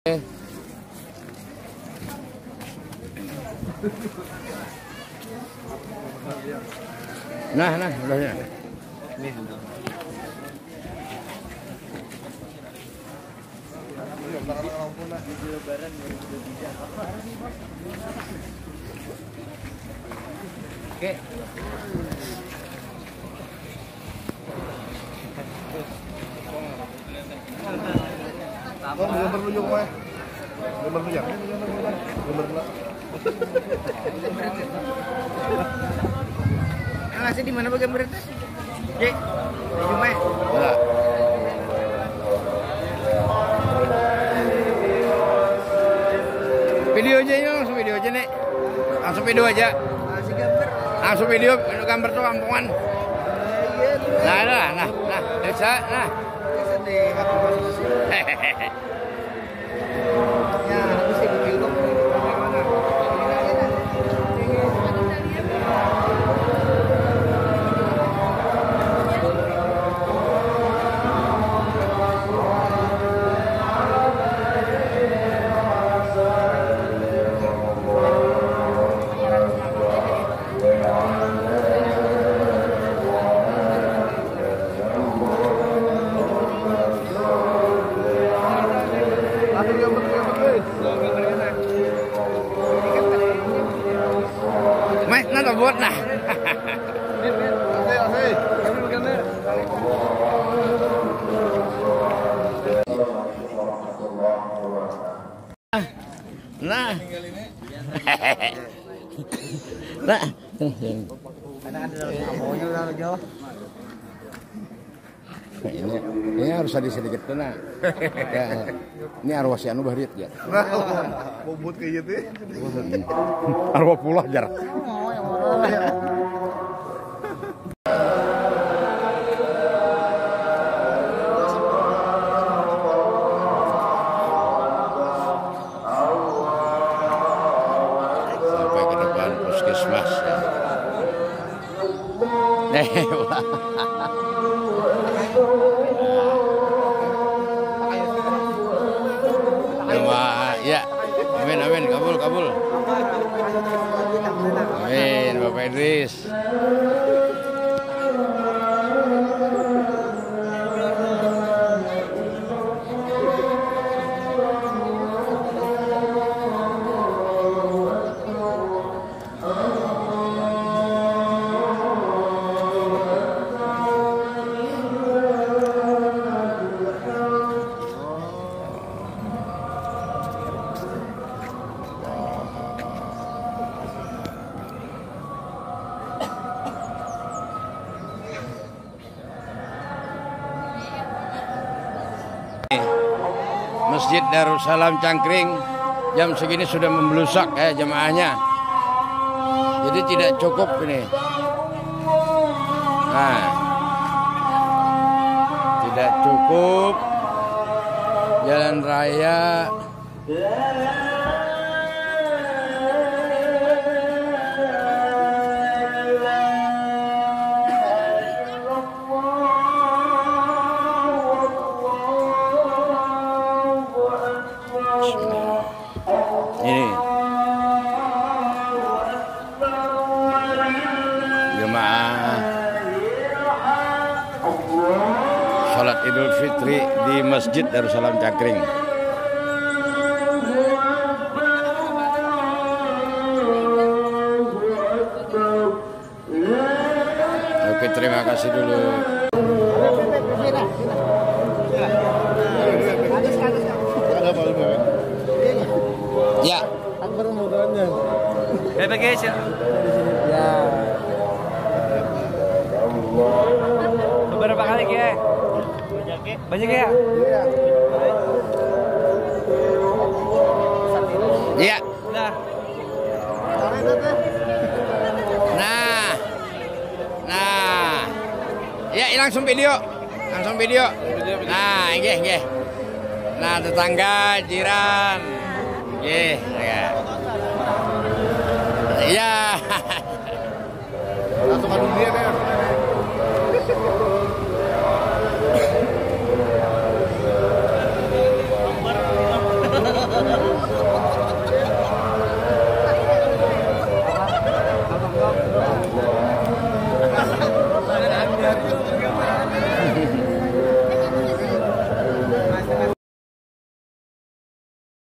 Nah, nah, udah ya. Oke. Oh, gambar lu yung mah. Gambar lu yang. Gambar lu. Ngasih di mana bagian berita? Oke. Cuma Nah. Videonya ini langsung video aja nih. Langsung video aja. Langsung video gambar tuh kampungan. Iya, tuh. Nah, nah, nah, nah, bisa, nah. Bisa deh, aku masih. Ya, Mas, nah nah. Nah. Nah. Ini ini harus ada sedikit tuh nah. Ya, ini arwah si anu barit ya. Bobot kayak gitu. Arwah pula jar. Sampai ke depan puskesmas. Eh, vez. Masjid Darussalam Cangkring jam segini sudah membelusak ya jemaahnya. Jadi tidak cukup ini. Nah, tidak cukup jalan raya. Idul Fitri di Masjid Darussalam Cakring. Oke, terima kasih dulu. Ada apa lu? Ya. Bebek guys ya. Banyak ya? Iya. ya. Nah, Nah, nah, ya langsung video, langsung video. Nah, nggih nggih. Nah, tetangga, jiran, nggih, ya. Ya, Langsung adu dia kan.